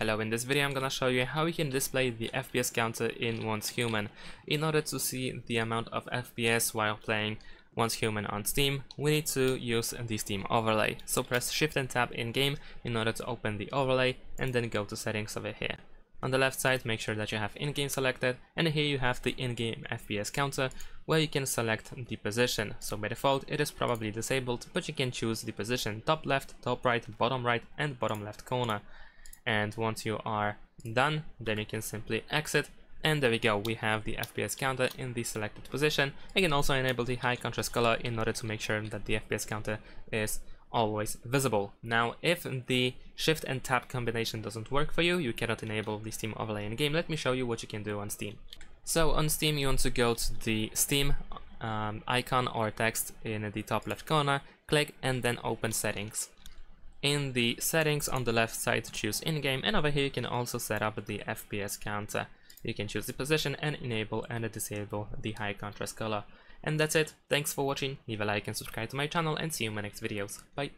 Hello, in this video I'm gonna show you how you can display the FPS counter in Once Human. In order to see the amount of FPS while playing Once Human on Steam, we need to use the Steam overlay. So press Shift and Tab in game in order to open the overlay and then go to settings over here. On the left side, make sure that you have in-game selected, and here you have the in-game FPS counter, where you can select the position. So by default, it is probably disabled, but you can choose the position top left, top right, bottom right, and bottom left corner and once you are done then you can simply exit and there we go we have the FPS counter in the selected position you can also enable the high contrast color in order to make sure that the FPS counter is always visible. Now if the shift and tab combination doesn't work for you, you cannot enable the Steam overlay in game, let me show you what you can do on Steam. So on Steam you want to go to the Steam um, icon or text in the top left corner, click and then open settings in the settings on the left side choose in-game and over here you can also set up the FPS counter. You can choose the position and enable and disable the high contrast color. And that's it, thanks for watching, leave a like and subscribe to my channel and see you in my next videos, bye!